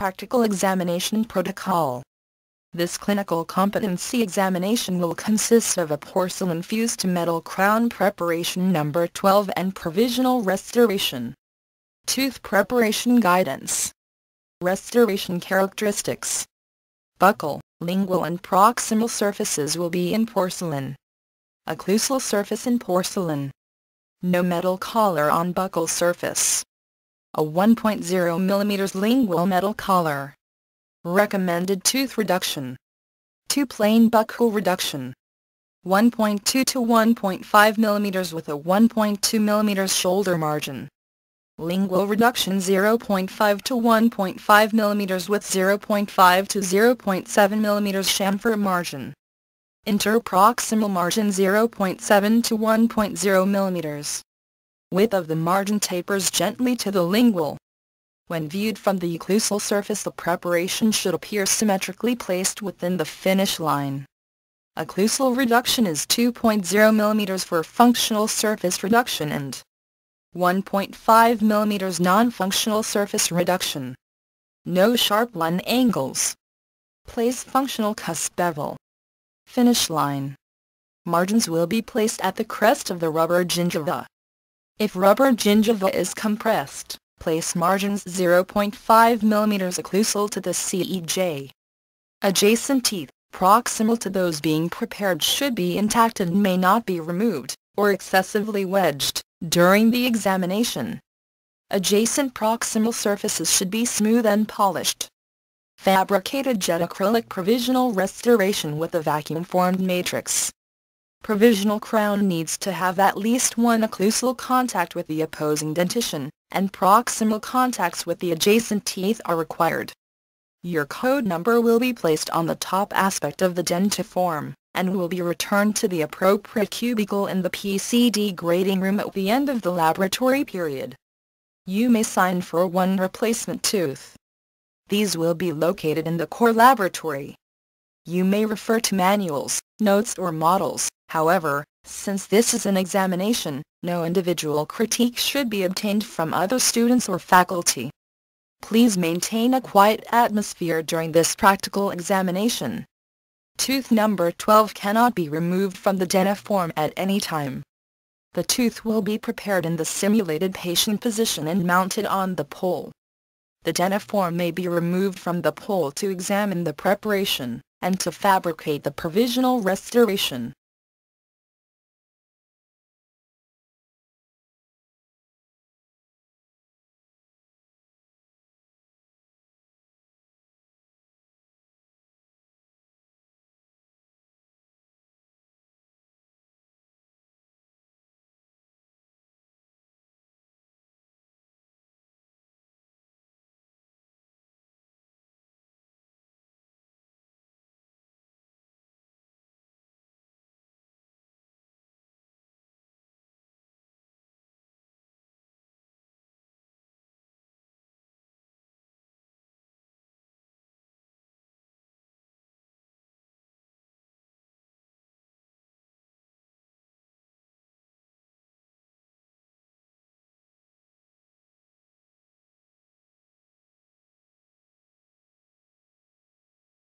practical examination protocol. This clinical competency examination will consist of a porcelain fused to metal crown preparation number 12 and provisional restoration. Tooth preparation guidance. Restoration characteristics. Buccal, lingual and proximal surfaces will be in porcelain. Occlusal surface in porcelain. No metal collar on buccal surface. A 1.0 mm lingual metal collar. Recommended tooth reduction. 2 plane buccal reduction. 1.2 to 1.5 mm with a 1.2 mm shoulder margin. Lingual reduction 0.5 to 1.5 mm with 0.5 to 0.7 mm chamfer margin. Interproximal margin 0.7 to 1.0 mm. Width of the margin tapers gently to the lingual. When viewed from the occlusal surface the preparation should appear symmetrically placed within the finish line. Occlusal reduction is 2.0 mm for functional surface reduction and 1.5 mm non-functional surface reduction. No sharp line angles. Place functional cusp bevel. Finish line. Margins will be placed at the crest of the rubber gingiva. If rubber gingiva is compressed, place margins 0.5 mm occlusal to the CEJ. Adjacent teeth, proximal to those being prepared should be intact and may not be removed, or excessively wedged, during the examination. Adjacent proximal surfaces should be smooth and polished. Fabricated jet acrylic provisional restoration with a vacuum-formed matrix. Provisional crown needs to have at least one occlusal contact with the opposing dentition, and proximal contacts with the adjacent teeth are required. Your code number will be placed on the top aspect of the dentiform, and will be returned to the appropriate cubicle in the PCD grading room at the end of the laboratory period. You may sign for one replacement tooth. These will be located in the core laboratory. You may refer to manuals, notes or models, however, since this is an examination, no individual critique should be obtained from other students or faculty. Please maintain a quiet atmosphere during this practical examination. Tooth number 12 cannot be removed from the dentiform at any time. The tooth will be prepared in the simulated patient position and mounted on the pole. The dentiform may be removed from the pole to examine the preparation, and to fabricate the provisional restoration.